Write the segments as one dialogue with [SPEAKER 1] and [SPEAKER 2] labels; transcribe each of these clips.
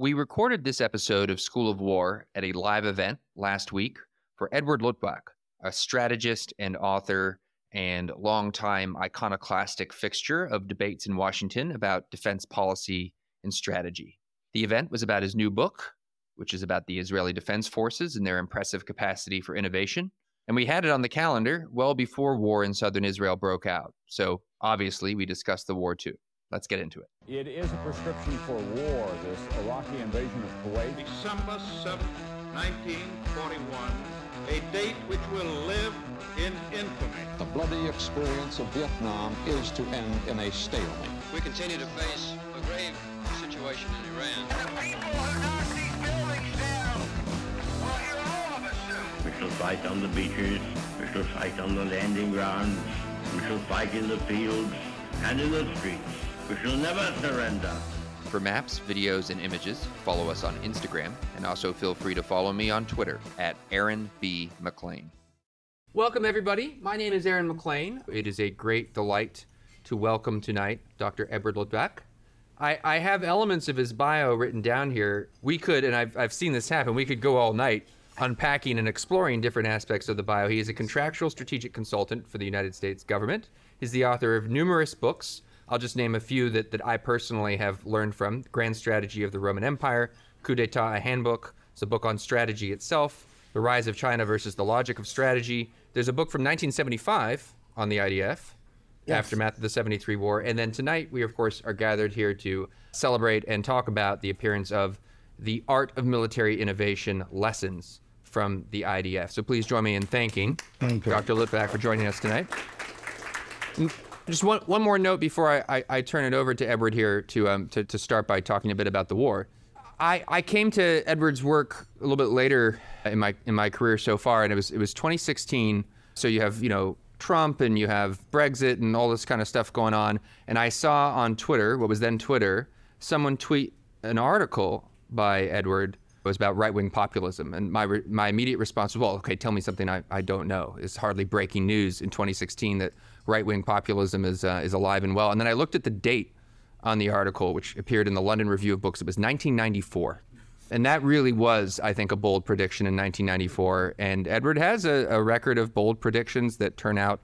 [SPEAKER 1] We recorded this episode of School of War at a live event last week for Edward Luttwak, a strategist and author and longtime iconoclastic fixture of debates in Washington about defense policy and strategy. The event was about his new book, which is about the Israeli Defense Forces and their impressive capacity for innovation. And we had it on the calendar well before war in southern Israel broke out. So obviously, we discussed the war too. Let's get into it.
[SPEAKER 2] It is a prescription for war, this Iraqi invasion of Kuwait.
[SPEAKER 3] December 7, 1941, a date which will live in infamy.
[SPEAKER 4] The bloody experience of Vietnam is to end in a stalemate.
[SPEAKER 5] We continue to face a grave situation in Iran.
[SPEAKER 6] The people who knock these buildings down will hear all of us soon.
[SPEAKER 7] We shall fight on the beaches, we shall fight on the landing grounds, we shall fight in the fields and in the streets. We shall never surrender.
[SPEAKER 1] For maps, videos, and images, follow us on Instagram, and also feel free to follow me on Twitter at Aaron B. MacLean. Welcome, everybody. My name is Aaron MacLean. It is a great delight to welcome tonight Dr. Edward Luttwak. I, I have elements of his bio written down here. We could, and I've, I've seen this happen, we could go all night unpacking and exploring different aspects of the bio. He is a contractual strategic consultant for the United States government. He's the author of numerous books. I'll just name a few that, that I personally have learned from Grand Strategy of the Roman Empire, Coup d'etat, a handbook. It's a book on strategy itself, The Rise of China versus the Logic of Strategy. There's a book from 1975 on the IDF, aftermath of the 73 war. And then tonight, we, of course, are gathered here to celebrate and talk about the appearance of the Art of Military Innovation Lessons from the IDF. So please join me in thanking Dr. Luttwak for joining us tonight. Mm. Just one, one more note before I, I, I turn it over to Edward here to, um, to, to start by talking a bit about the war. I, I came to Edward's work a little bit later in my in my career so far, and it was it was 2016. So you have you know Trump and you have Brexit and all this kind of stuff going on. And I saw on Twitter, what was then Twitter, someone tweet an article by Edward. It was about right wing populism, and my my immediate response was, well, okay, tell me something I, I don't know. It's hardly breaking news in 2016 that right wing populism is uh, is alive and well. And then I looked at the date on the article, which appeared in the London Review of Books. It was 1994. And that really was, I think, a bold prediction in 1994. And Edward has a, a record of bold predictions that turn out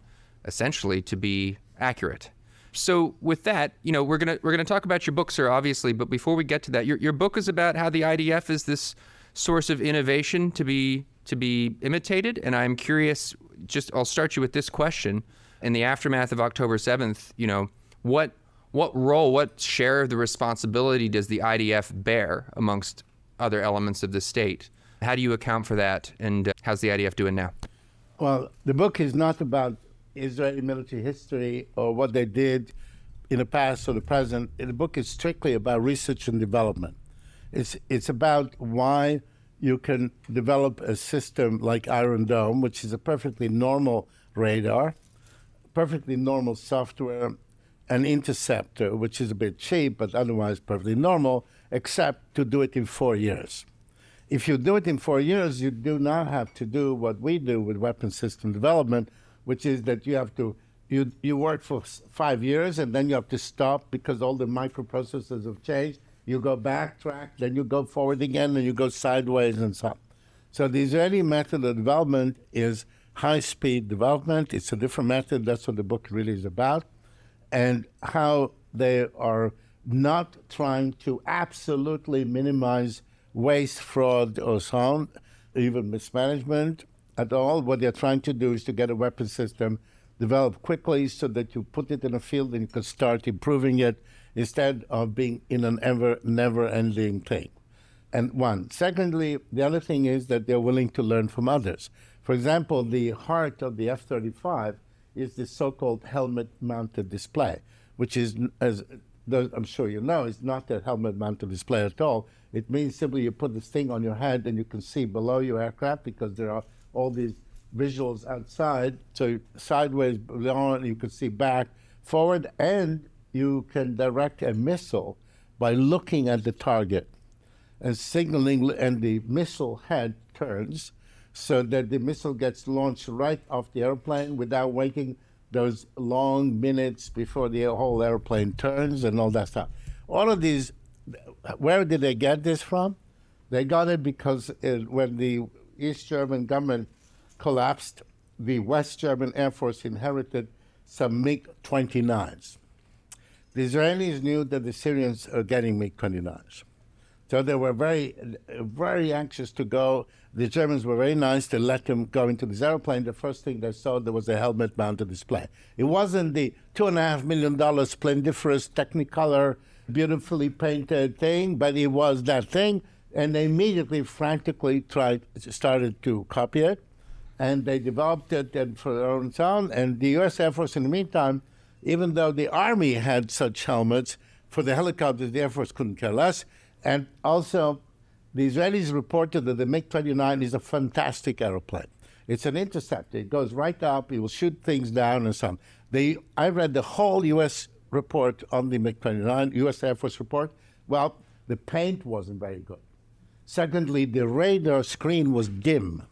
[SPEAKER 1] essentially to be accurate. So with that, you know, we're gonna we're gonna talk about your book, sir, obviously. But before we get to that, your your book is about how the IDF is this source of innovation to be to be imitated. And I'm curious. Just I'll start you with this question: In the aftermath of October 7th, you know, what what role, what share of the responsibility does the IDF bear amongst other elements of the state? How do you account for that? And uh, how's the IDF doing now?
[SPEAKER 8] Well, the book is not about Israeli military history or what they did in the past or the present. The book is strictly about research and development. It's it's about why you can develop a system like Iron Dome, which is a perfectly normal radar, perfectly normal software, an interceptor, which is a bit cheap but otherwise perfectly normal, except to do it in four years. If you do it in four years, you do not have to do what we do with weapon system development, which is that you have to you you work for five years and then you have to stop because all the microprocessors have changed. You go backtrack, then you go forward again, and you go sideways and so on. So the Israeli method of development is high-speed development. It's a different method. That's what the book really is about, and how they are not trying to absolutely minimize waste, fraud, or even mismanagement at all. What they're trying to do is to get a weapon system developed quickly so that you put it in a field and you can start improving it instead of being in an ever never ending thing. And one. Secondly, the other thing is that they're willing to learn from others. For example, the heart of the F 35 is the so called helmet mounted display, which is, as I'm sure you know, is not a helmet mounted display at all. It means simply you put this thing on your head and you can see below your aircraft because there are all these visuals outside. So sideways, you can see back, forward, and you can direct a missile by looking at the target and signaling, and the missile head turns so that the missile gets launched right off the airplane without waiting those long minutes before the whole airplane turns and all that stuff. All of these where did they get this from? They got it because it, when the East German government collapsed, the West German Air Force inherited some MiG 29s. The Israelis knew that the Syrians are getting MiG 29s. So they were very, very anxious to go. The Germans were very nice to let them go into this airplane. The first thing they saw there was a helmet mounted display. It wasn't the two and a half million dollar splendiferous Technicolor, beautifully painted thing, but it was that thing. And they immediately, frantically tried, started to copy it, and they developed it and for their own sound. And the U.S. Air Force, in the meantime, even though the Army had such helmets, for the helicopters, the Air Force couldn't care less. And also, the Israelis reported that the MiG 29 is a fantastic aeroplane. It's an interceptor. It goes right up, it will shoot things down and so on. They, I read the whole U.S. report on the MiG 29, U.S. Air Force report. Well, the paint wasn't very good. Secondly, the radar screen was dim.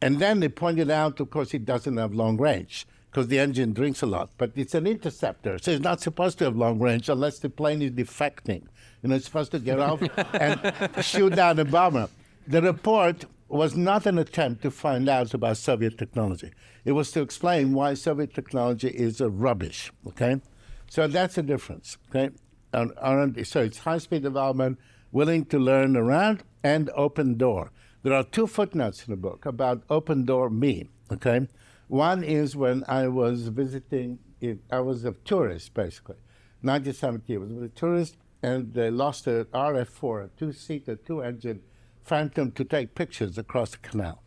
[SPEAKER 8] And then they pointed out, of course, it doesn't have long range because the engine drinks a lot. But it's an interceptor, so it's not supposed to have long range unless the plane is defecting. You know, it's supposed to get off and shoot down a bomber. The report was not an attempt to find out about Soviet technology. It was to explain why Soviet technology is a rubbish. Okay, so that's the difference. Okay, so it's high-speed development, willing to learn around, and open door. There are two footnotes in the book about open door me. Okay, one is when I was visiting. It, I was a tourist basically. 1970, I was a tourist and they lost a RF-4, a two-seater, two-engine Phantom to take pictures across the canal.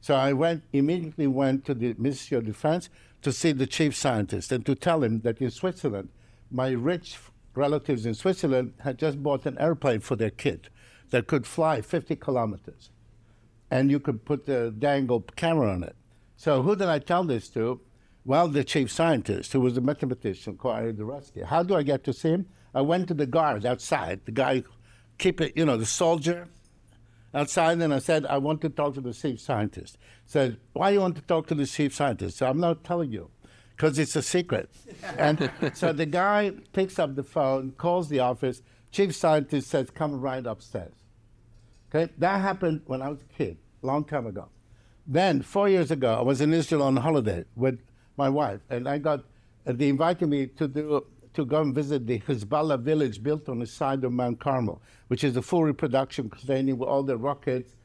[SPEAKER 8] So I went immediately went to the Ministry of Defense to see the chief scientist and to tell him that in Switzerland, my rich relatives in Switzerland had just bought an airplane for their kid that could fly 50 kilometers, and you could put the dangle camera on it. So who did I tell this to? Well, the chief scientist, who was a mathematician, Corey Duretsky. How do I get to see him? I went to the guard outside, the guy, keep it, you know, the soldier outside, and I said, I want to talk to the chief scientist. Said, why you want to talk to the chief scientist? So I'm not telling you, because it's a secret. and so the guy picks up the phone, calls the office. Chief scientist says, come right upstairs. Okay, that happened when I was a kid, long time ago. Then, four years ago, I was in Israel on holiday with my wife, and I got, they invited me to do to go and visit the Hezbollah village built on the side of Mount Carmel, which is a full reproduction containing all the rockets,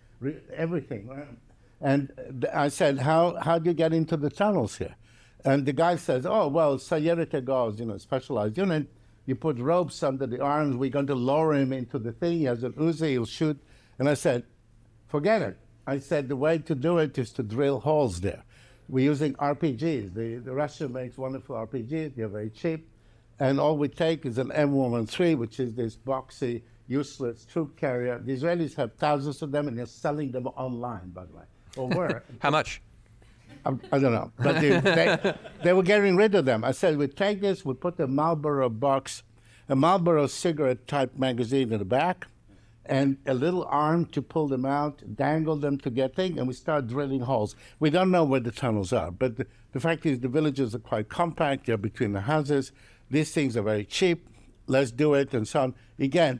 [SPEAKER 8] everything. And I said, how, how do you get into the tunnels here? And the guy says, oh, well, Sayeret Agaz, you know, specialized unit. You put ropes under the arms. We're going to lower him into the thing. He has an Uzi, he'll shoot. And I said, forget it. I said, the way to do it is to drill holes there. We're using RPGs. The, the Russia makes wonderful RPGs. They're very cheap. And all we take is an M113, which is this boxy, useless troop carrier. The Israelis have thousands of them, and they're selling them online, by the way. Or where?
[SPEAKER 1] How much?
[SPEAKER 8] I, I, don't know. But they, they, they, were getting rid of them. I said, we take this, we put a Marlboro box, a Marlboro cigarette type magazine in the back, and a little arm to pull them out, dangle them to get things, and we start drilling holes. We don't know where the tunnels are, but the, the fact is the villages are quite compact. They're between the houses. These things are very cheap. Let's do it, and so on. Again,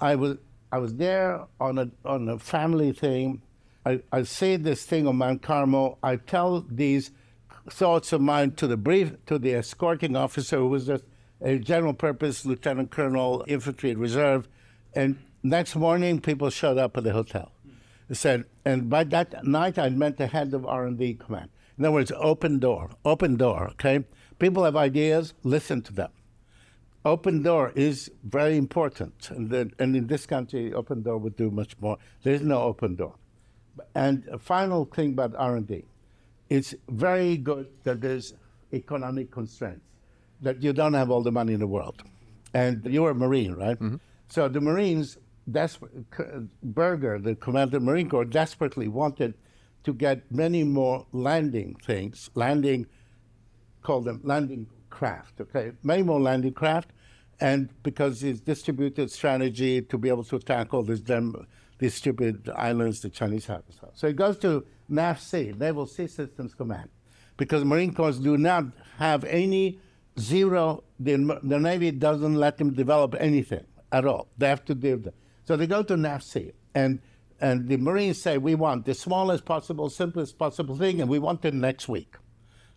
[SPEAKER 8] I was I was there on a on a family thing. I, I say this thing on Mount Carmel. I tell these thoughts of mine to the brief to the escorting officer who was just a general purpose lieutenant colonel infantry reserve, and next morning people showed up at the hotel. They said, and by that night I met the head of R and D command. In other words, open door, open door. Okay, people have ideas, listen to them. Open door is very important, and, the, and in this country, open door would do much more. There is no open door. And a final thing about R&D, it's very good that there's economic constraints, that you don't have all the money in the world. And you're a Marine, right? Mm-hmm. So the Marines, that's Berger, the commander of the Marine Corps, desperately wanted to get many more landing things, landing call them landing craft, okay? Many more landing craft, and because it's distributed strategy to be able to tackle this them, these stupid islands the Chinese have. So it goes to NAVSEA, Naval Sea Systems Command, because Marine Corps do not have any zero, the, the Navy doesn't let them develop anything. at all. They have to do that. So they go to NAVSEA, and and the Marines say we want the smallest possible, simplest possible thing, and we want it next week.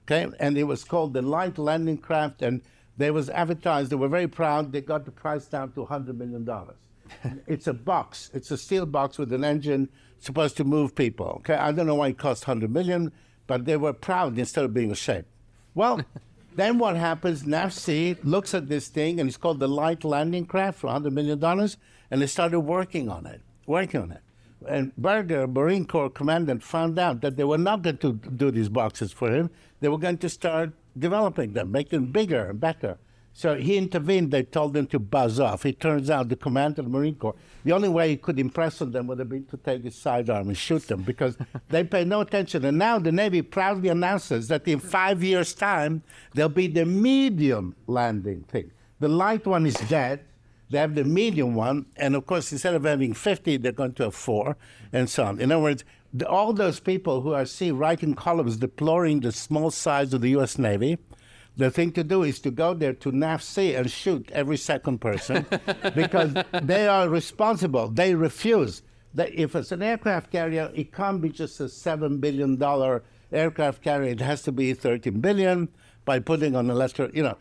[SPEAKER 8] Okay, and it was called the Light Landing Craft, and they was advertised. They were very proud. They got the price down to 100 million dollars. it's a box. It's a steel box with an engine supposed to move people. Okay, I don't know why it cost 100 million, but they were proud instead of being ashamed. Well, then what happens? NAVSEA looks at this thing, and it's called the Light Landing Craft for 100 million dollars, and they started working on it, working on it. And Berger, Marine Corps commandant, found out that they were not going to do these boxes for him. They were going to start developing them, make them bigger and better. So he intervened. They told him to buzz off. It turns out the commander of the Marine Corps, the only way he could impress on them would have been to take his sidearm and shoot them because they pay no attention. And now the Navy proudly announces that in five years' time, there'll be the medium landing thing. The light one is dead. They have the medium one. And of course, instead of having 50, they're going to have four and so on. In other words, the, all those people who I see writing columns deploring the small size of the U.S. Navy, the thing to do is to go there to NAVSEA and shoot every second person because they are responsible. They refuse. That if it's an aircraft carrier, it can't be just a seven billion dollar aircraft carrier. It has to be thirteen billion by putting on a letter. You know,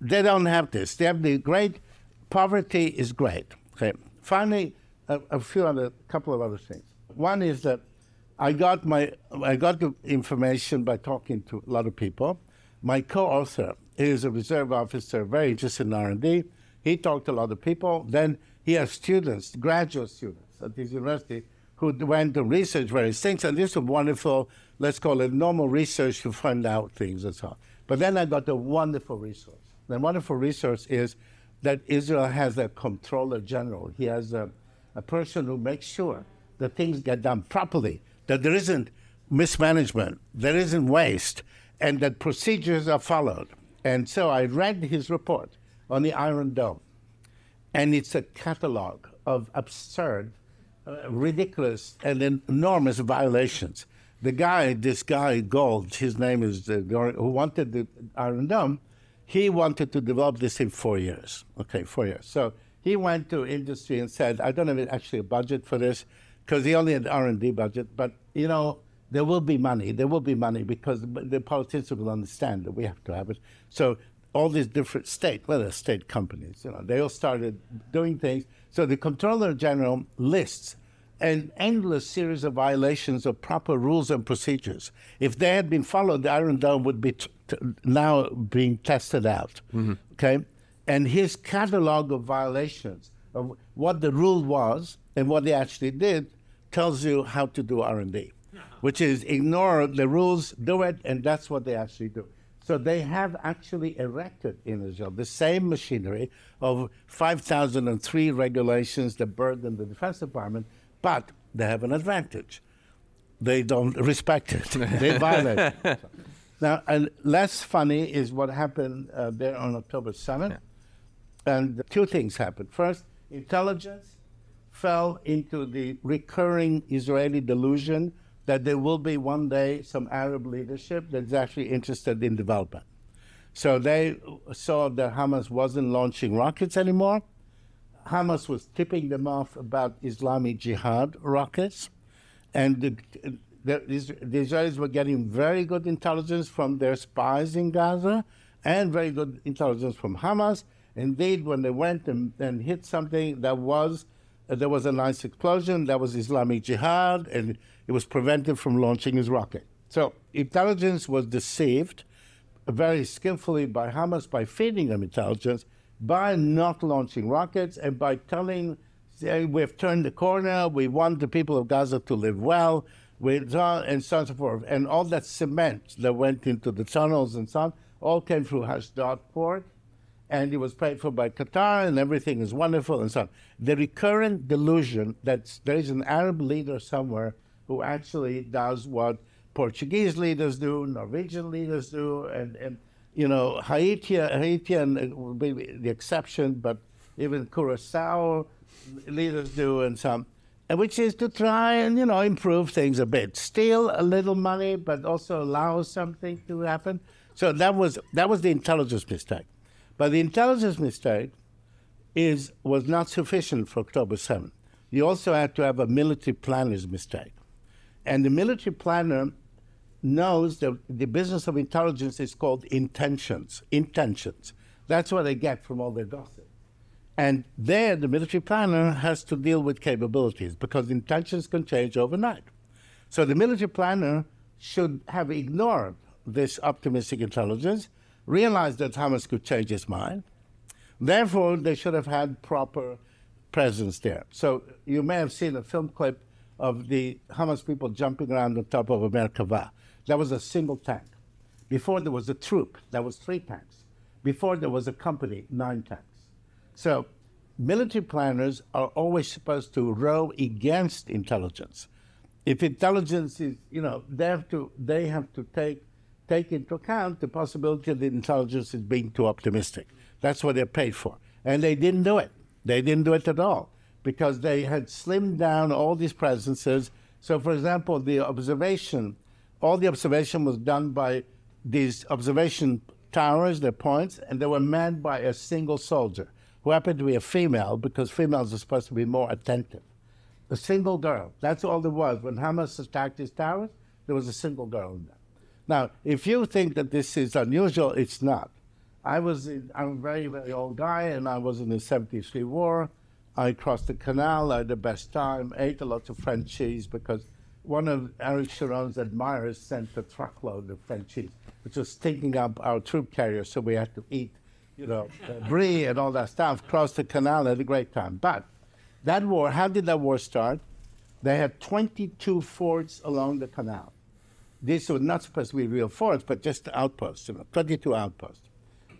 [SPEAKER 8] they don't have this. They have the great poverty is great. Okay. Finally, a, a few other, couple of other things. One is that I got my I got the information by talking to a lot of people. My co-author is a reserve officer, very interested in R&D. He talked to a lot of people. Then he has students, graduate students at his university, who went to research various things. And this was wonderful, let's call it normal research to find out things and so on. But then I got a wonderful resource. The wonderful resource is that Israel has a comptroller general. He has a, a person who makes sure that things get done properly that there isn't mismanagement, there isn't waste, and that procedures are followed. And so I read his report on the Iron Dome, and it's a catalog of absurd, uh, ridiculous, and enormous violations. The guy, this guy Gold, his name is uh, who wanted the Iron Dome. He wanted to develop this in four years. Okay, four years. So he went to industry and said, "I don't have actually a budget for this because he only had R&D budget. But, you know, there will be money. There will be money because the politicians will understand that we have to have it. So all these different state, well, state companies, you know, they all started doing things. So the Comptroller General lists an endless series of violations of proper rules and procedures. If they had been followed, the Iron Dome would be t- t- now being tested out. Mm-hmm. Okay, and his catalog of violations of what the rule was and what they actually did tells you how to do R&D, which is ignore the rules, do it, and that's what they actually do. So they have actually erected in Israel the same machinery of 5,003 regulations that burden the Defense Department, but they have an advantage. They don't respect it. they violate it. Now, and less funny is what happened uh, there on October 7th. Yeah. And two things happened. First, intelligence fell into the recurring Israeli delusion that there will be one day some Arab leadership that's actually interested in development. So they saw that Hamas wasn't launching rockets anymore. Hamas was tipping them off about Islamic Jihad rockets. And the, the, the Israelis were getting very good intelligence from their spies in Gaza and very good intelligence from Hamas. Indeed, when they went and, and hit something that was uh, there was a nice explosion. That was Islamic Jihad, and it was prevented from launching his rocket. So intelligence was deceived very skillfully by Hamas by feeding them intelligence, by not launching rockets, and by telling, say, we've turned the corner, we want the people of Gaza to live well, and so on and so forth. And all that cement that went into the tunnels and so on all came through Ashdod port and it was paid for by Qatar, and everything is wonderful and so on. The recurrent delusion that there is an Arab leader somewhere who actually does what Portuguese leaders do, Norwegian leaders do, and, and you know, Haiti, Haitian will uh, be the exception, but even Curacao leaders do, and some, and which is to try and you know improve things a bit, steal a little money, but also allow something to happen. So that was that was the intelligence mistake. But the intelligence mistake is was not sufficient for October 7th. You also had to have a military planner's mistake. And the military planner knows that the business of intelligence is called intentions. Intentions. That's what they get from all their gossip. And there, the military planner has to deal with capabilities because intentions can change overnight. So the military planner should have ignored this optimistic intelligence, realized that Hamas could change his mind. Therefore, they should have had proper presence there. So you may have seen a film clip of the Hamas people jumping around on top of a Merkava. That was a single tank. Before there was a troop, that was three tanks. Before there was a company, nine tanks. So military planners are always supposed to row against intelligence. If intelligence is, you know, they have to they have to take take into account the possibility that intelligence is being too optimistic. That's what they're paid for. And they didn't do it. They didn't do it at all because they had slimmed down all these presences. So, for example, the observation, all the observation was done by these observation towers, their points, and they were manned by a single soldier who happened to be a female because females are supposed to be more attentive. A single girl. That's all there was. When Hamas attacked these towers, there was a single girl in there. Now, if you think that this is unusual, it's not. I was in, I'm a very, very old guy, and I was in the 73 war. I crossed the canal, I had the best time, ate a lot of French cheese because one of Arik Sharon's admirers sent a truckload of French cheese, which was stinking up our troop carrier, so we had to eat, you know, brie and all that stuff, cross the canal, had a great time. But that war, how did that war start? They had 22 forts along the canal. These were not supposed to be real forts, but just outposts, you know, 22 outposts.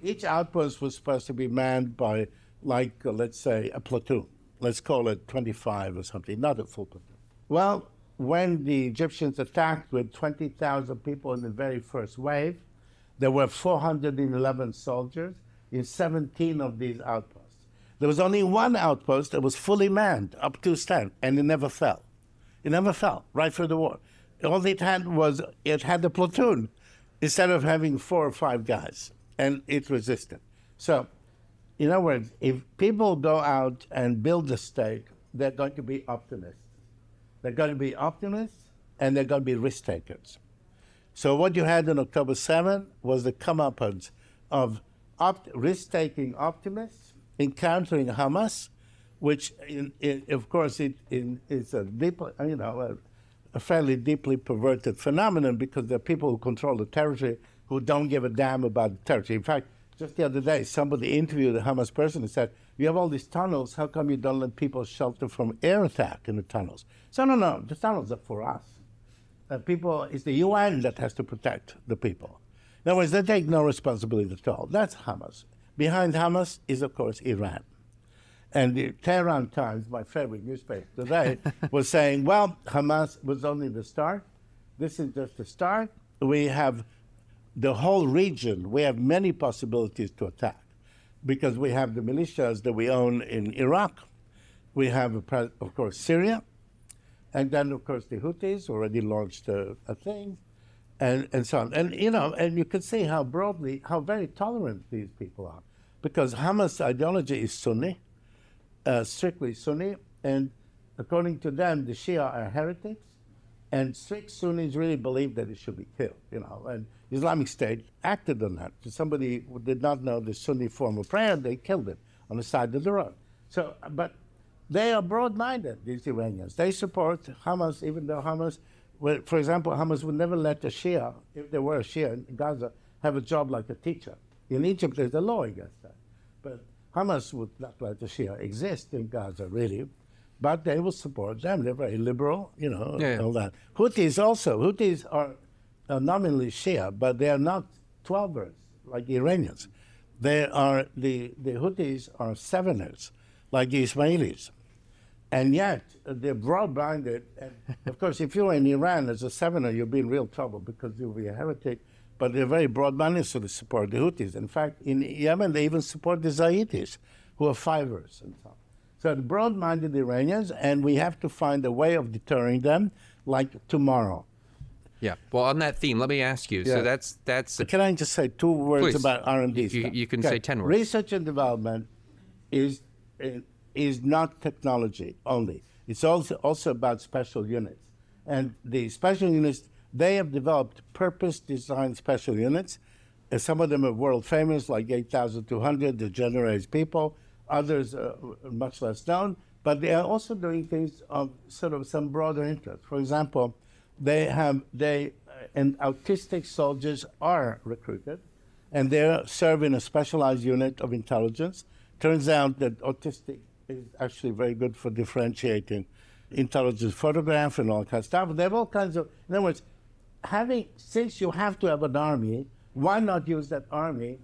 [SPEAKER 8] Each outpost was supposed to be manned by like, uh, let's say, a platoon. Let's call it 25 or something, not a full platoon. Well, when the Egyptians attacked with 20,000 people in the very first wave, there were 411 soldiers in 17 of these outposts. There was only one outpost that was fully manned up to stand, and it never fell. It never fell right through the war. All it had was it had a platoon instead of having four or five guys, and it resisted. So in other words, if people go out and build a state, they're going to be optimists. They're going to be optimists and they're going to be risk takers. So what you had on October 7 was the comeuppance of opt- risk-taking optimists encountering Hamas, which, in, in, of course, it in, is a deep, you know, a, a fairly deeply perverted phenomenon because there are people who control the territory who don't give a damn about the territory. In fact, just the other day, somebody interviewed a Hamas person and said, You have all these tunnels, how come you don't let people shelter from air attack in the tunnels? So, no, no, the tunnels are for us. Uh, people, it's the UN that has to protect the people. In other words, they take no responsibility at all. That's Hamas. Behind Hamas is, of course, Iran. And the Tehran Times, my favorite newspaper today, was saying, well, Hamas was only the start. This is just the start. We have the whole region, we have many possibilities to attack because we have the militias that we own in Iraq. We have, of course, Syria. And then, of course, the Houthis already launched a, a thing and, and so on. And, you know, and you can see how broadly, how very tolerant these people are. Because Hamas ideology is Sunni, uh, strictly Sunni. And according to them, the Shia are heretics. And strict Sunnis really believe that it should be killed, you know. And Islamic State acted on that. If Somebody did not know the Sunni form of prayer, they killed him on the side of the road. So, but they are broad-minded, these Iranians. They support Hamas, even though Hamas, well, for example, Hamas would never let a Shia, if there were a Shia in Gaza, have a job like a teacher. In Egypt, there's a law against that. But Hamas would not let a Shia exist in Gaza, really. But they will support them. They're very liberal, you know, yeah. all that. Houthis also. Houthis are nominally Shia, but they are not Twelvers like the Iranians. They are the the Houthis are seveners like the Ismailis, and yet they're broad-minded. And of course, if you're in Iran as a sevener, you'll be in real trouble because you'll be a heretic. But they're very broad-minded, so they support the Houthis. In fact, in Yemen, they even support the Zaydis, who are fivers and so on. So the broad-minded Iranians, and we have to find a way of deterring them, like tomorrow.
[SPEAKER 1] Yeah. Well, on that theme, let me ask you. Yeah. So that's that's.
[SPEAKER 8] A, can I just say two words
[SPEAKER 1] please.
[SPEAKER 8] about R and D?
[SPEAKER 1] You, you, can
[SPEAKER 8] okay.
[SPEAKER 1] say ten words.
[SPEAKER 8] Research and development is uh, is not technology only. It's also also about special units, and the special units they have developed purpose-designed special units. And some of them are world famous, like 8,200, the Generates people. Others are much less known, but they are also doing things of sort of some broader interest. For example, they have they uh, and autistic soldiers are recruited, and they serve in a specialized unit of intelligence. Turns out that autistic is actually very good for differentiating intelligence photograph and all kinds of stuff. They have all kinds of, in other words, having, since you have to have an army, why not use that army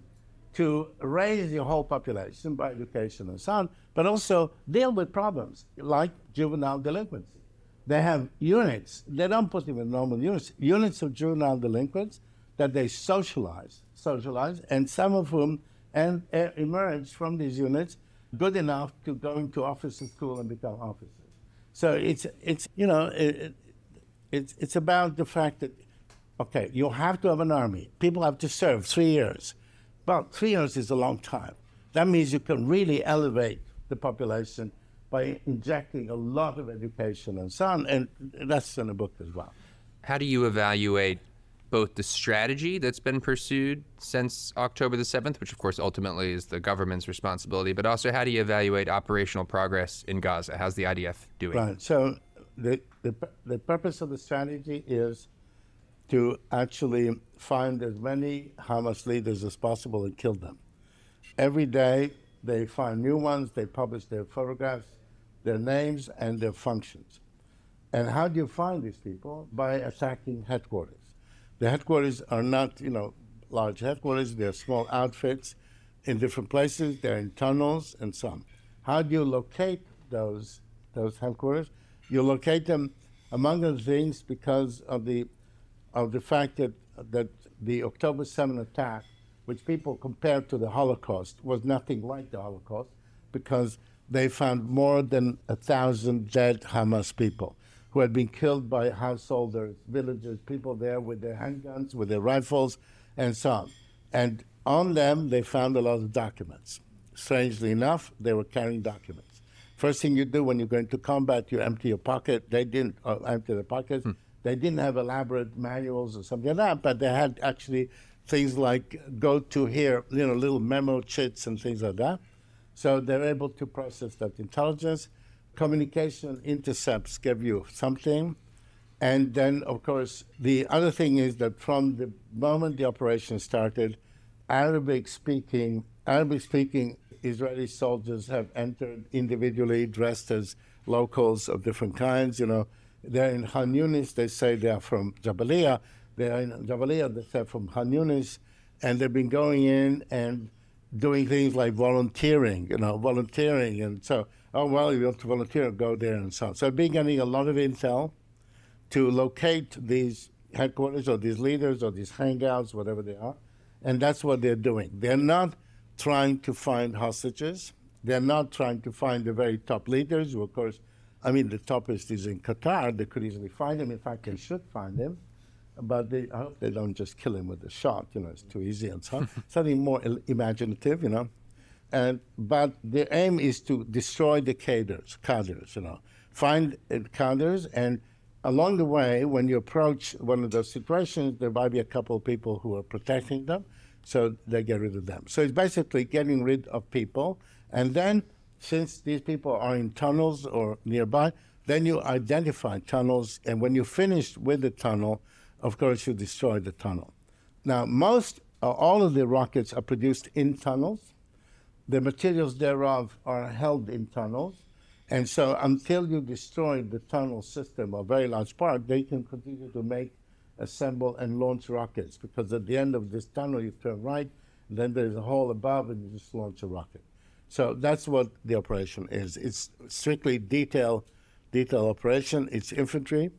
[SPEAKER 8] to raise your whole population by education and so on, but also deal with problems like juvenile delinquency. They have units, they don't put them in normal units, units of juvenile delinquents that they socialize, socialize, and some of whom and, uh, emerge from these units good enough to go into officer school and become officers. So it's, it's you know, it, it, it's about the fact that Okay, you have to have an army. People have to serve three years. Well, three years is a long time. That means you can really elevate the population by injecting a lot of education and so on, and that's in the book as well.
[SPEAKER 1] How do you evaluate both the strategy that's been pursued since October the 7th, which of course ultimately is the government's responsibility, but also how do you evaluate operational progress in Gaza? How's the IDF doing?
[SPEAKER 8] Right. So the, the, the purpose of the strategy is to actually find as many Hamas leaders as possible and kill them. Every day, they find new ones, they publish their photographs, their names, and their functions. And how do you find these people? By attacking headquarters. The headquarters are not, you know, large headquarters, they're small outfits in different places, they're in tunnels and so on. How do you locate those, those headquarters? You locate them, among other things, because of the of the fact that, that the October 7 attack, which people compared to the Holocaust, was nothing like the Holocaust because they found more than a thousand dead Hamas people who had been killed by householders, villagers, people there with their handguns, with their rifles, and so on. And on them, they found a lot of documents. Strangely enough, they were carrying documents. First thing you do when you go into combat, you empty your pocket. They didn't uh, empty their pockets. Hmm. They didn't have elaborate manuals or something like that, but they had actually things like go to here, you know, little memo chits and things like that. So they're able to process that intelligence. Communication intercepts give you something. And then, of course, the other thing is that from the moment the operation started, Arabic speaking, Arabic speaking Israeli soldiers have entered individually dressed as locals of different kinds, you know, they're in Han Yunis, they say they're from Jabalia. They're in Jabalia, they say from Han Yunis, and they've been going in and doing things like volunteering, you know, volunteering. And so, oh, well, you want to volunteer, go there and so on. So I've been getting a lot of intel to locate these headquarters or these leaders or these hangouts, whatever they are. And that's what they're doing. They're not trying to find hostages. They're not trying to find the very top leaders, who, of course, I mean, the topist is in Qatar. They could easily find him. In fact, they should find him. But they, I hope they don't just kill him with a shot. You know, it's too easy and so on. Something more imaginative, you know. And but the aim is to destroy the cadres, cadres, you know, find uh, cadres, and along the way, when you approach one of those situations, there might be a couple of people who are protecting them, so they get rid of them. So it's basically getting rid of people, and then since these people are in tunnels or nearby, then you identify tunnels, and when you finish with the tunnel, of course, you destroy the tunnel. Now, most, uh, all of the rockets are produced in tunnels. The materials thereof are held in tunnels. And so until you destroy the tunnel system, a very large part, they can continue to make, assemble, and launch rockets. Because at the end of this tunnel, you turn right, then there's a hole above, and you just launch a rocket. So that's what the operation is. It's strictly detail, detail operation. It's infantry,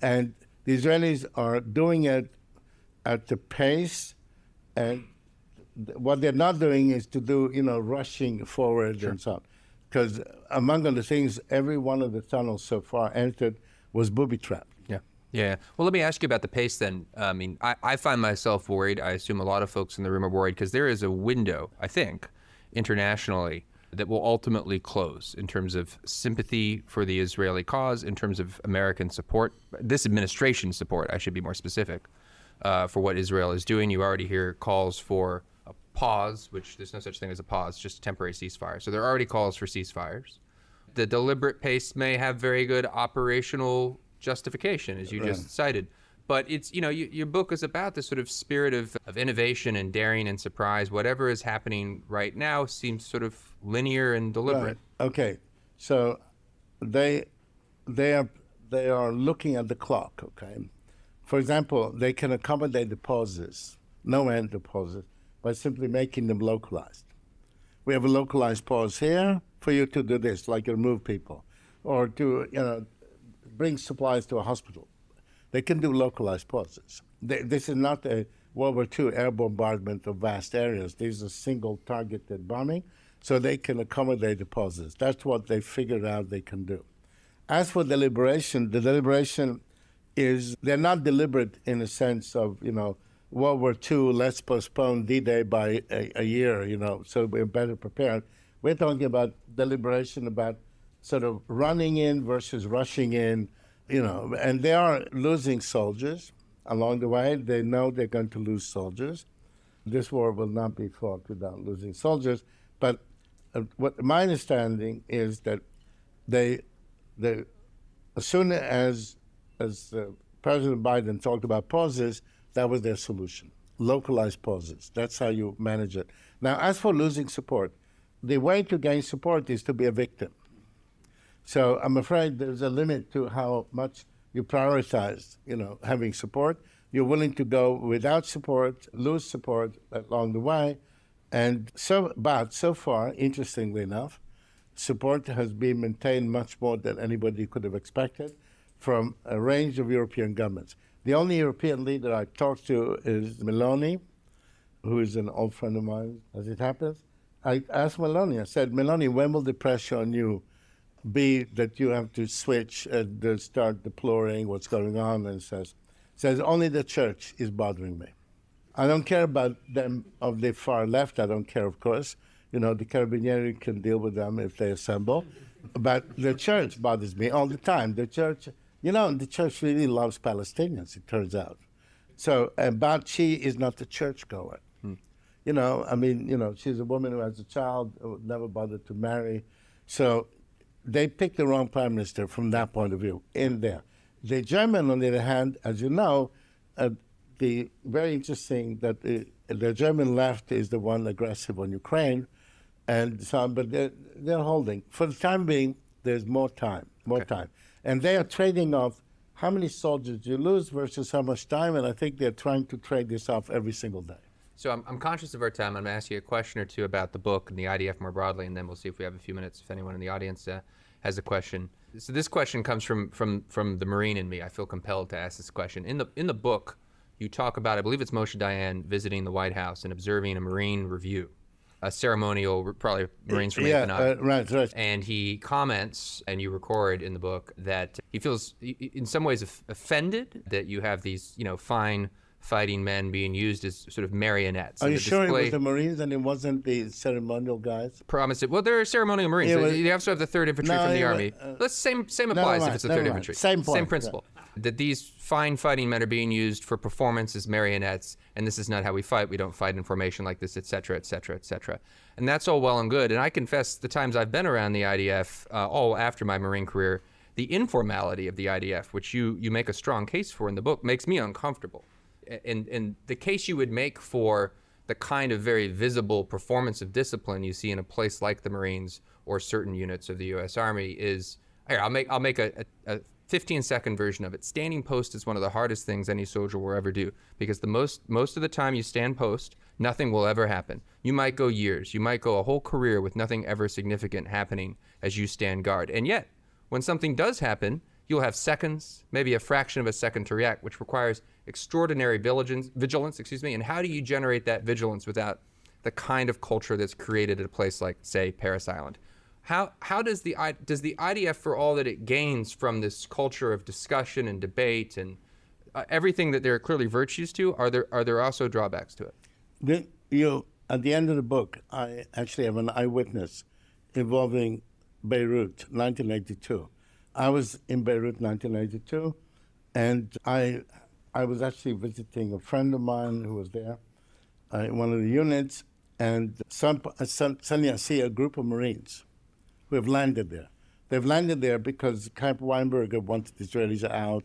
[SPEAKER 8] and the Israelis are doing it at the pace, and what they're not doing is to do, you know, rushing forward sure. and so on. Because among other things, every one of the tunnels so far entered was booby trapped.
[SPEAKER 1] Yeah. Yeah. Well, let me ask you about the pace then. I mean, I, I find myself worried. I assume a lot of folks in the room are worried because there is a window, I think, internationally that will ultimately close in terms of sympathy for the Israeli cause, in terms of American support, this administration support, I should be more specific, uh, for what Israel is doing. You already hear calls for a pause, which there's no such thing as a pause, just a temporary ceasefire. So there are already calls for ceasefires. The deliberate pace may have very good operational justification, as you just cited. But it's, you know, you, your book is about this sort of spirit of, of innovation and daring and surprise. Whatever is happening right now seems sort of linear and deliberate.
[SPEAKER 8] Right. Okay. So they, they, are, they are looking at the clock, okay? For example, they can accommodate the pauses, no end pauses, by simply making them localized. We have a localized pause here for you to do this, like remove people, or to you know bring supplies to a hospital. They can do localized pauses. They, this is not a World War II air bombardment of vast areas. These are single targeted bombing, so they can accommodate the pauses. That's what they figured out they can do. As for deliberation, the deliberation is they're not deliberate in the sense of, you know, World War II, let's postpone D Day by a, a, year, you know, so we're better prepared. We're talking about deliberation about sort of running in versus rushing in, you know, and they are losing soldiers along the way. They know they're going to lose soldiers. This war will not be fought without losing soldiers. But uh, what my understanding is that they, they, as soon as as uh, President Biden talked about pauses, that was their solution. Localized pauses. That's how you manage it. Now, as for losing support, the way to gain support is to be a victim. So I'm afraid there's a limit to how much you prioritize, you know, having support. You're willing to go without support, lose support along the way. And so, but so far, interestingly enough, support has been maintained much more than anybody could have expected from a range of European governments. The only European leader I talked to is Meloni, who is an old friend of mine, as it happens. I asked Meloni, I said, Meloni, when will the pressure on you be that you have to switch and start deploring what's going on? And says, says, only the church is bothering me. I don't care about them of the far left. I don't care, of course. You know, the Carabinieri can deal with them if they assemble. But the church bothers me all the time. The church, you know, the church really loves Palestinians, it turns out. So, but she is not a churchgoer. Hmm. You know, I mean, you know, she's a woman who has a child, never bothered to marry. So they picked the wrong prime minister from that point of view in there. The German, on the other hand, as you know, uh, the very interesting that the, the, German left is the one aggressive on Ukraine, and so on, but they're, they're holding. For the time being, there's more time, more okay. time. And they are trading off how many soldiers you lose versus how much time, and I think they're trying to trade this off every single day.
[SPEAKER 1] So I'm, I'm conscious of our time. I'm going to ask you a question or two about the book and the IDF more broadly, and then we'll see if we have a few minutes if anyone in the audience uh, has a question. So this question comes from from from the Marine in me. I feel compelled to ask this question. In the in the book, you talk about I believe it's Moshe Dayan visiting the White House and observing a Marine review, a ceremonial probably Marines from
[SPEAKER 8] yeah, uh, right, right.
[SPEAKER 1] And he comments, and you record in the book that he feels in some ways offended that you have these you know fine fighting men being used as sort of marionettes.
[SPEAKER 8] Are you sure it was the Marines and it wasn't the ceremonial guys?
[SPEAKER 1] Promise it. Well, there are ceremonial Marines. Yeah, you also have the Third Infantry no, from the Army. Uh, Let's same same applies if it's the Third Infantry.
[SPEAKER 8] Same point.
[SPEAKER 1] Same principle. Yeah. That these fine fighting men are being used for performance as marionettes, and this is not how we fight. We don't fight in formation like this, et cetera, et cetera, et cetera. And that's all well and good. And I confess, the times I've been around the IDF, uh, all after my Marine career, the informality of the IDF, which you you make a strong case for in the book, makes me uncomfortable and and the case you would make for the kind of very visible performance of discipline you see in a place like the Marines or certain units of the U.S. Army is here. I'll make I'll make a, a, a 15 second version of it. Standing post is one of the hardest things any soldier will ever do because the most most of the time you stand post, nothing will ever happen. You might go years, you might go a whole career with nothing ever significant happening as you stand guard. And yet, when something does happen, you'll have seconds, maybe a fraction of a second to react, which requires extraordinary vigilance, vigilance, excuse me. And how do you generate that vigilance without the kind of culture that's created at a place like, say, Parris Island? How, how does the does the IDF, for all that it gains from this culture of discussion and debate and uh, everything that there are clearly virtues to, are there are there also drawbacks to it?
[SPEAKER 8] You at the end of the book, I actually have an eyewitness involving Beirut, 1982. I was in Beirut, 1982, and I, I was actually visiting a friend of mine who was there, uh, in one of the units, and some, suddenly I see a group of Marines who have landed there. They've landed there because Cap Weinberger wanted the Israelis out,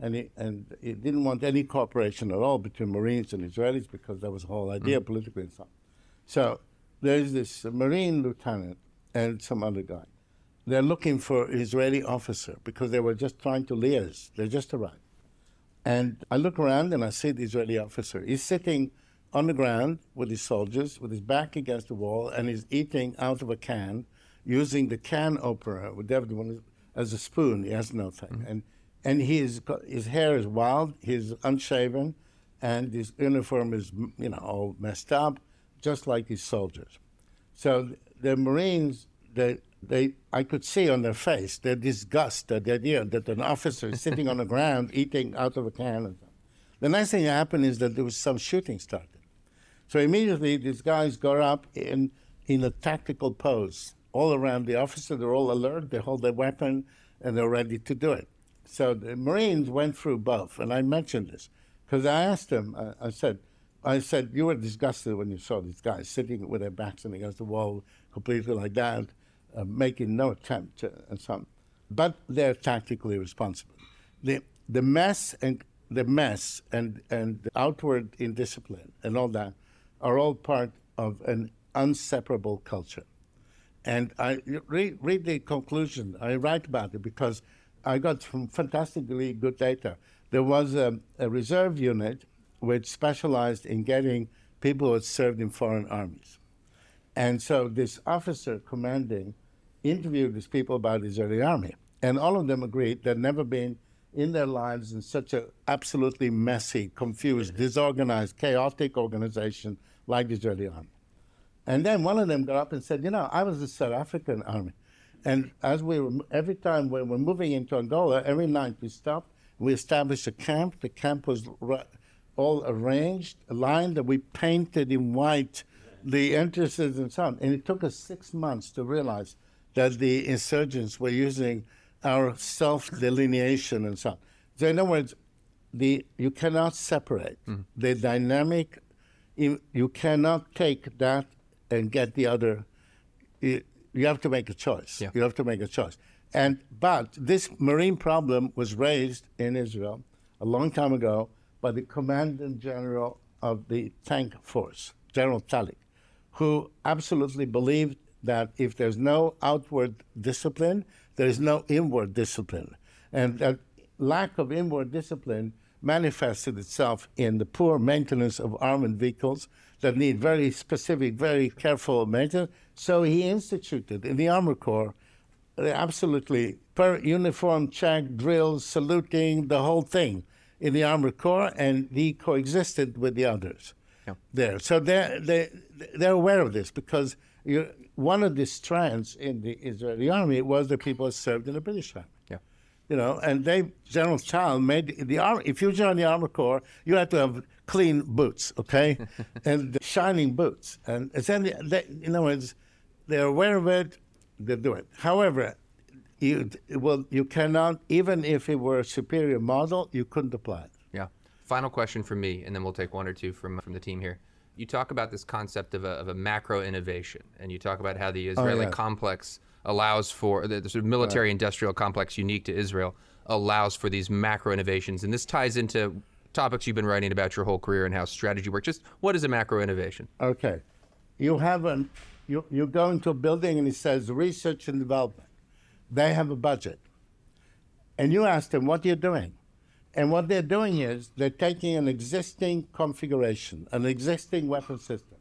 [SPEAKER 8] and he, and he didn't want any cooperation at all between Marines and Israelis because that was the whole idea mm. politically and so on. So there's this Marine lieutenant and some other guy. They're looking for an Israeli officer because they were just trying to liaise. They just arrived. And I look around and I see the Israeli officer. He's sitting on the ground with his soldiers, with his back against the wall, and he's eating out of a can using the can opener with David as a spoon. He has no thing. Mm-hmm. And and his his hair is wild. He's unshaven, and his uniform is you know all messed up, just like his soldiers. So the Marines, they they I could see on their face their disgust at the idea that an officer is sitting on the ground eating out of a can. The next thing that happened is that there was some shooting started. So immediately these guys got up in in a tactical pose all around the officer. They're all alert. They hold their weapon and they're ready to do it. So the Marines went through both, and I mentioned this because I asked them. I, I, said, "I said you were disgusted when you saw these guys sitting with their backs against the wall, completely like that, making no attempt and so on. But they're tactically responsible. The the mess and the mess and and outward indiscipline and all that are all part of an inseparable culture. And I read, read the conclusion. I write about it because I got some fantastically good data. There was a, a reserve unit which specialized in getting people who had served in foreign armies. And so this officer commanding interviewed these people about the Israeli army. And all of them agreed they'd never been in their lives in such an absolutely messy, confused, disorganized, chaotic organization like the Israeli army. And then one of them got up and said, You know, I was the South African army. And as we were, every time we were moving into Angola, every night we stopped, we established a camp. The camp was all arranged, aligned, and we painted in white the entrances and so on. And it took us six months to realize that the insurgents were using our self delineation and so on. So, in other words, the, you cannot separate mm-hmm. the dynamic, you cannot take that and get the other. You, you have to make a choice. Yeah. You have to make a choice. And but this marine problem was raised in Israel a long time ago by the commandant general of the tank force, General Talik, who absolutely believed that if there's no outward discipline, there is no inward discipline. And that lack of inward discipline manifested itself in the poor maintenance of armored vehicles that need very specific, very careful maintenance. So he instituted in the Armor Corps uh, absolutely per uniform check, drills, saluting, the whole thing in the Armor Corps, and he coexisted with the others yeah. there. So they're, they, they're aware of this because one of the strands in the Israeli army was the people who served in the British army Yeah. you know, and they, General Chao made the army. If you join the Armor Corps, you have to have clean boots, okay, and shining boots. And it's they, you know, it's, they're aware of it. They do it. However, you well, you cannot even if it were a superior model, you couldn't apply it.
[SPEAKER 1] Yeah. Final question from me, and then we'll take one or two from from the team here. You talk about this concept of a, of a macro innovation, and you talk about how the oh, Israeli oh, yeah. complex allows for the, the sort of military industrial complex unique to Israel allows for these macro innovations. And this ties into topics you've been writing about your whole career and how strategy works. Just what is a macro innovation?
[SPEAKER 8] Okay. You have an, you, you go into a building and it says research and development. They have a budget. And you ask them, what are you doing? And what they're doing is they're taking an existing configuration, an existing weapon system,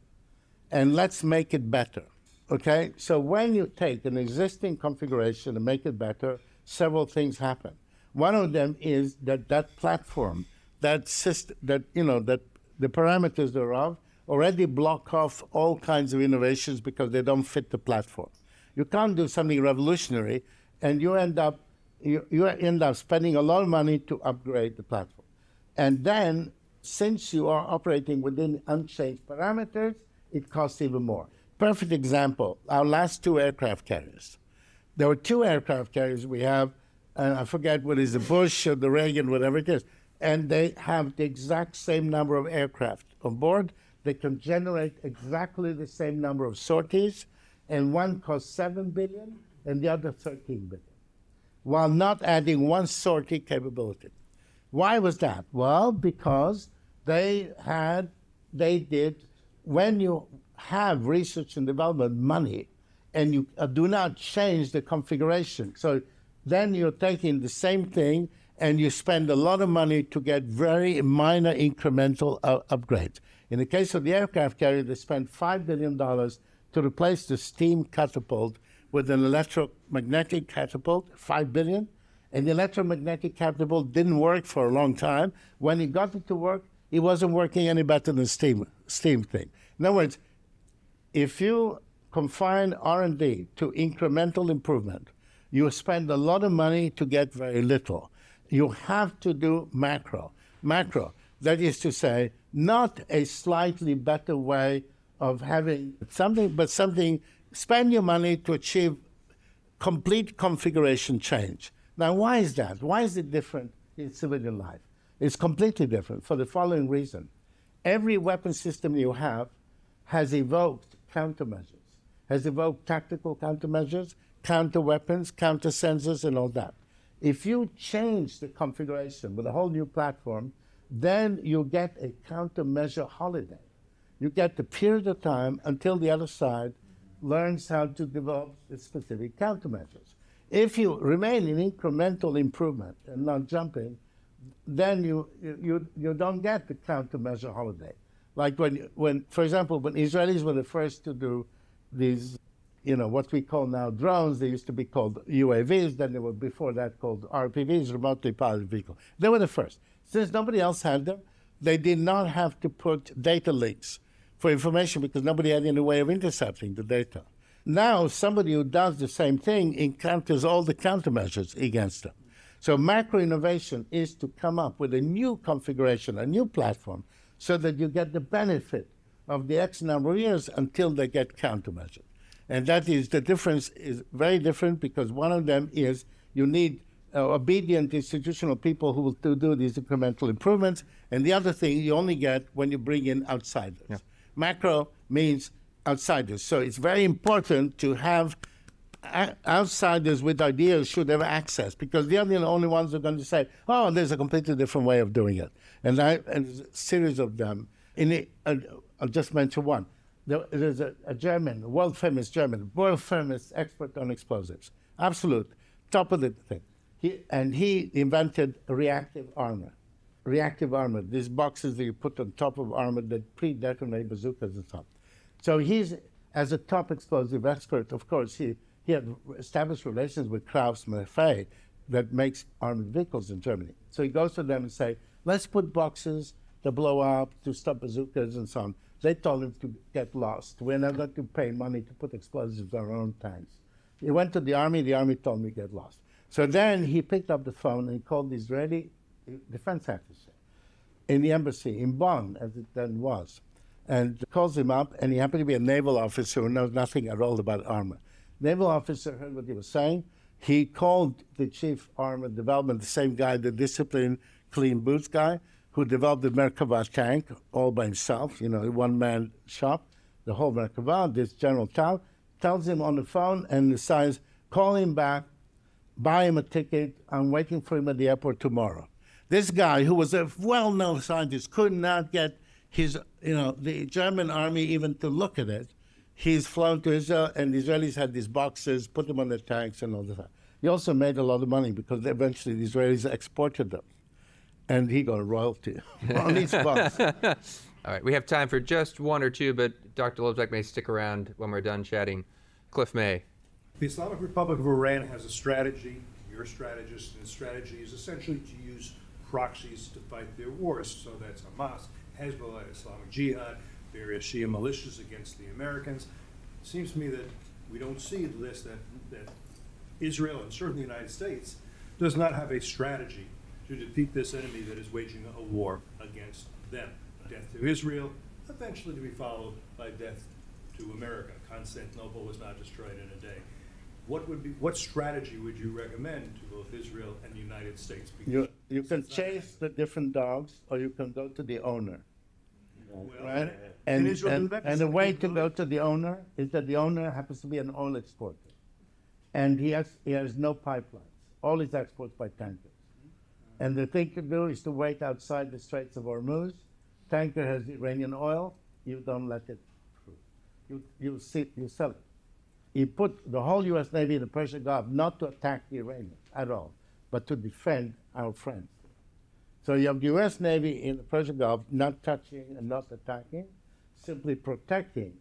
[SPEAKER 8] and let's make it better. Okay, so when you take an existing configuration and make it better, several things happen. One of them is that that platform, that system, that you know, that the parameters thereof already block off all kinds of innovations because they don't fit the platform. You can't do something revolutionary, and you end up you, you end up spending a lot of money to upgrade the platform. And then, since you are operating within unchanged parameters, it costs even more perfect example. Our last two aircraft carriers. There were two aircraft carriers we have, and I forget what is the Bush or the Reagan, whatever it is, and they have the exact same number of aircraft on board. They can generate exactly the same number of sorties, and one costs seven billion and the other 13 billion, while not adding one sortie capability. Why was that? Well, because they had, they did, when you have research and development money and you uh, do not change the configuration, so then you're taking the same thing and you spend a lot of money to get very minor incremental uh, upgrades. In the case of the aircraft carrier, they spent $5 billion to replace the steam catapult with an electromagnetic catapult, 5 billion. And the electromagnetic catapult didn't work for a long time. When he got it to work, it wasn't working any better than steam steam thing. In other words, if you confine R&D to incremental improvement, you spend a lot of money to get very little. You have to do macro. Macro, that is to say, not a slightly better way of having something, but something, spend your money to achieve complete configuration change. Now, why is that? Why is it different in civilian life? It's completely different for the following reason. Every weapon system you have has evoked countermeasures, has evoked tactical countermeasures, counter weapons, counter sensors, and all that. If you change the configuration with a whole new platform, then you get a countermeasure holiday. You get the period of time until the other side learns how to develop specific countermeasures. If you remain in incremental improvement and not jumping, then you, you, you don't get the countermeasure holiday. Like when, when, for example, when Israelis were the first to do these, you know, what we call now drones, they used to be called UAVs, then they were before that called RPVs, remotely piloted vehicle. They were the first. Since nobody else had them, they did not have to put data links for information because nobody had any way of intercepting the data. Now, somebody who does the same thing encounters all the countermeasures against them. So, macro innovation is to come up with a new configuration, a new platform, so that you get the benefit of the X number of years until they get countermeasured. And that is the difference is very different because one of them is you need uh, obedient institutional people who will do, these incremental improvements. And the other thing you only get when you bring in outsiders. Yeah. Macro means outsiders. So it's very important to have outsiders with ideas should have access because they're the only ones who are going to say, oh, there's a completely different way of doing it. And, I, and there's a series of them. In uh, I'll just mention one. There, there's a, a German, world famous German, world famous expert on explosives. Absolute, top of the thing. He, and he invented reactive armor. Reactive armor, these boxes that you put on top of armor that pre-detonate bazookas and stuff. So he's, as a top explosive expert, of course, he, he had established relations with Krauss-Maffei that makes armored vehicles in Germany. So he goes to them and say, let's put boxes to blow up, to stop bazookas and so on. They told him to get lost. We're not going to pay money to put explosives on our own tanks. He went to the army. The army told him to get lost. So then he picked up the phone and called the Israeli defense secretary in the embassy in Bonn, as it then was, and calls him up. And he happened to be a naval officer who knows nothing at all about armor. Naval officer heard what he was saying. He called the chief armor development, the same guy, the disciplined clean boots guy, who developed the Merkava tank all by himself, you know, one man shop, the whole Merkava. This General Tal tells him on the phone and decides, call him back buy him a ticket. I'm waiting for him at the airport tomorrow. This guy, who was a well-known scientist, could not get his, you know, the German army even to look at it. He's flown to Israel, and the Israelis had these boxes, put them on the tanks, and all that. He also made a lot of money because eventually the Israelis exported them, and he got a royalty on each box.
[SPEAKER 1] All right, we have time for just one or two, but Dr. Luttwak may stick around when we're done chatting. Cliff May,
[SPEAKER 9] the Islamic Republic of Iran has a strategy. Your strategist and strategy is essentially to use proxies to fight their wars. So that's Hamas, Hezbollah, Islamic Jihad, various Shia militias against the Americans. It seems to me that we don't see this that, that Israel and certainly the United States does not have a strategy to defeat this enemy that is waging a war against them. Death to Israel, eventually to be followed by death to to America. Constantinople was not destroyed in a day. What would be, what strategy would you recommend to both Israel and the United States? Because
[SPEAKER 8] You, you can chase the different dogs, or you can go to the owner.
[SPEAKER 9] Well,
[SPEAKER 8] Right? And, and, and the way to go to the owner is that the owner happens to be an oil exporter. And he has, he has no pipelines. All his exports by tankers. And the thing to do is to wait outside the Straits of Hormuz. Tanker has Iranian oil, you don't let it through. You, you, see, you sell it. He put the whole U.S. Navy in the Persian Gulf not to attack the Iranians at all, but to defend our friends. So you have the U.S. Navy in the Persian Gulf not touching and not attacking, simply protecting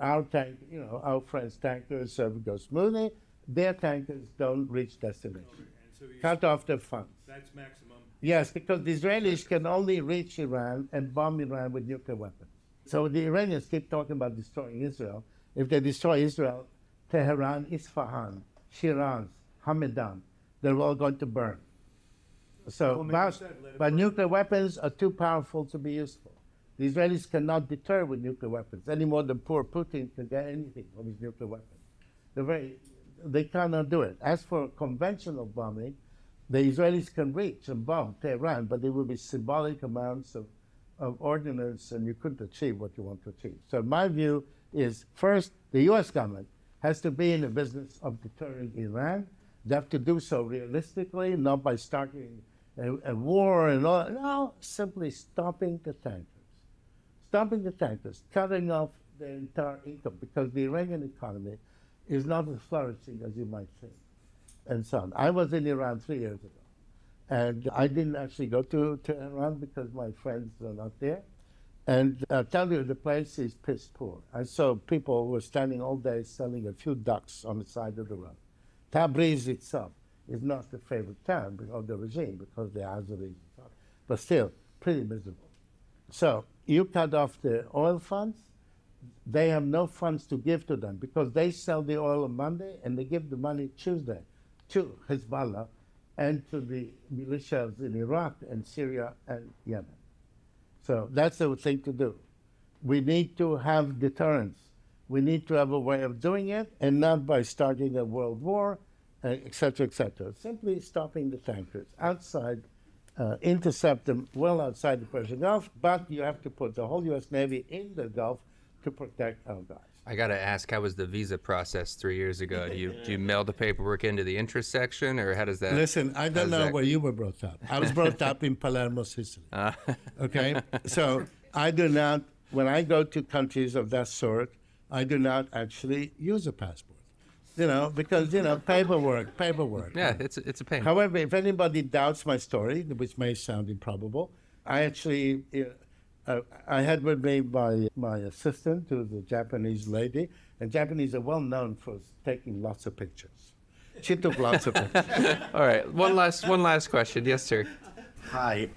[SPEAKER 8] our tank, you know, our friends' tankers so it goes smoothly. Their tankers don't reach destination.
[SPEAKER 9] And so
[SPEAKER 8] Cut off their funds.
[SPEAKER 9] That's maximum.
[SPEAKER 8] Yes, because the Israelis can only reach Iran and bomb Iran with nuclear weapons. So the Iranians keep talking about destroying Israel. If they destroy Israel, Tehran, Isfahan, Shiraz, Hamadan, they're all going to burn. So, but,
[SPEAKER 9] said, let it
[SPEAKER 8] but nuclear weapons are too powerful to be useful. The Israelis cannot deter with nuclear weapons any more than poor Putin can get anything from his nuclear weapons. They're very, they cannot do it. As for conventional bombing, the Israelis can reach and bomb Tehran, but there will be symbolic amounts of, of ordnance, and you couldn't achieve what you want to achieve. So my view is, first, the U.S. government has to be in the business of deterring Iran. They have to do so realistically, not by starting a, a war and all. No, simply stopping the tankers stopping the tankers, cutting off their entire income, because the Iranian economy is not as flourishing as you might think, and so on. I was in Iran three years ago, and I didn't actually go to, to Iran because my friends are not there. And I tell you, the place is piss poor. I saw people were standing all day selling a few ducks on the side of the road. Tabriz itself is not the favorite town of the regime because the Azeris, but still pretty miserable. So you cut off the oil funds, they have no funds to give to them because they sell the oil on Monday and they give the money Tuesday to Hezbollah and to the militias in Iraq and Syria and Yemen. So that's the thing to do. We need to have deterrence. We need to have a way of doing it and not by starting a world war, etc., et cetera, et cetera. Simply stopping the tankers outside uh, intercept them well outside the Persian Gulf, but you have to put the whole U.S. Navy in the Gulf to protect our guys.
[SPEAKER 1] I gotta ask, how was the visa process three years ago? Do you do you mail the paperwork into the interest section, or how does that?
[SPEAKER 8] Listen, I don't know
[SPEAKER 1] that-
[SPEAKER 8] where you were brought up. I was brought up in Palermo, Sicily. Ah. Okay, so I do not. When I go to countries of that sort, I do not actually use a passport. You know, because you know paperwork, paperwork.
[SPEAKER 1] Yeah, it's it's a pain.
[SPEAKER 8] However, if anybody doubts my story, which may sound improbable, I actually, uh, uh, I had with me my, my assistant, who's a Japanese lady, and Japanese are well known for taking lots of pictures. She took lots of pictures.
[SPEAKER 1] All right, one last one last question. Yes, sir.
[SPEAKER 10] Hi.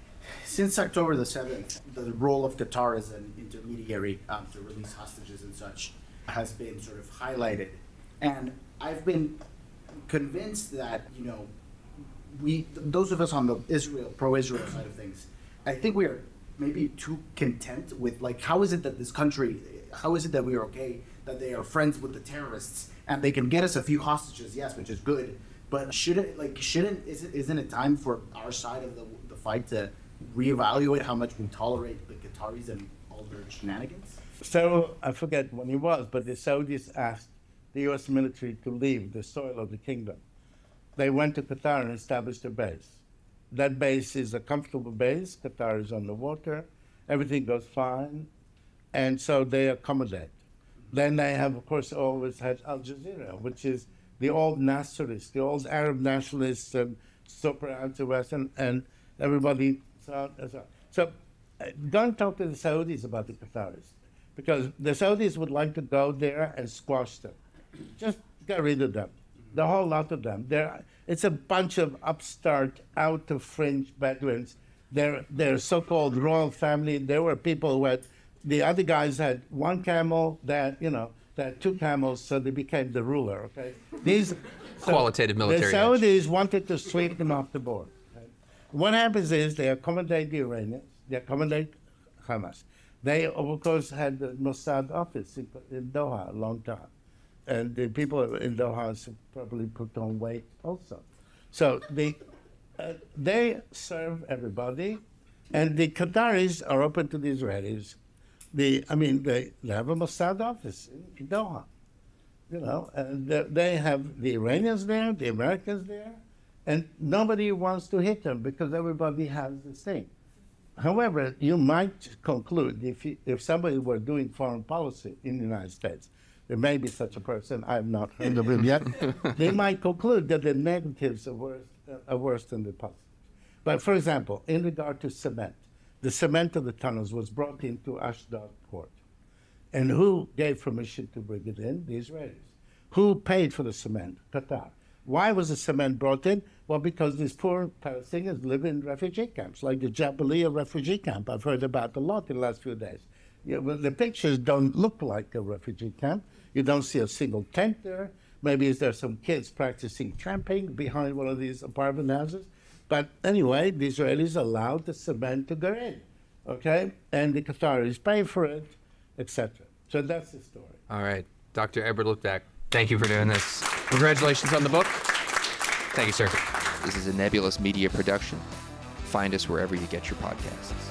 [SPEAKER 10] Since October the 7th, the role of Qatar as an intermediary um, to release hostages and such has been sort of highlighted. And I've been convinced that, you know, we, those of us on the Israel, pro Israel side of things, I think we are maybe too content with, like, how is it that this country, how is it that we are okay that they are friends with the terrorists and they can get us a few hostages, yes, which is good. But should it, like, shouldn't, is it, isn't it time for our side of the, the fight to reevaluate how much we tolerate the Qataris and all their shenanigans?
[SPEAKER 8] So I forget when it was, but the Saudis asked the U.S. military to leave the soil of the kingdom. They went to Qatar and established a base. That base is a comfortable base. Qatar is on the water. Everything goes fine. And so they accommodate. Then they have, of course, always had Al Jazeera, which is the old Nasserists, the old Arab nationalists, and super anti-West, and, and everybody. So, so, so don't talk to the Saudis about the Qataris, because the Saudis would like to go there and squash them. Just get rid of them, the whole lot of them. They're, it's a bunch of upstart, out of fringe Bedouins. They're, they're so-called royal family. There were people who had, the other guys had one camel, that, you know, they had two camels, so they became the ruler, okay? These, so
[SPEAKER 1] Qualitative military
[SPEAKER 8] The
[SPEAKER 1] edge.
[SPEAKER 8] Saudis wanted to sweep them off the board. okay? What happens is they accommodate the Iranians, they accommodate Hamas. They, of course, had the Mossad office in, in Doha a long time. And the people in Doha probably put on weight also. So they, uh, they serve everybody, and the Qataris are open to the Israelis. The, I mean, they, they have a Mossad office in, in Doha, you know, and they have the Iranians there, the Americans there, and nobody wants to hit them because everybody has the same. However, you might conclude if, you, if somebody were doing foreign policy in the United States, there may be such a person, I have not heard of him yet, they might conclude that the negatives are worse, uh, are worse than the positives. But for example, in regard to cement, the cement of the tunnels was brought into Ashdod port. And who gave permission to bring it in? The Israelis. Who paid for the cement? Qatar. Why was the cement brought in? Well, because these poor Palestinians live in refugee camps, like the Jabalia refugee camp I've heard about a lot in the last few days. You know, the pictures don't look like a refugee camp. You don't see a single tent there. Maybe is there some kids practicing tramping behind one of these apartment houses? But anyway, the Israelis allowed the cement to go in, okay? And the Qataris pay for it, etc. So that's the story.
[SPEAKER 1] All right. Dr. Edward Luttwak, thank you for doing this. Congratulations on the book. Thank you, sir. This is a Nebulous Media production. Find us wherever you get your podcasts.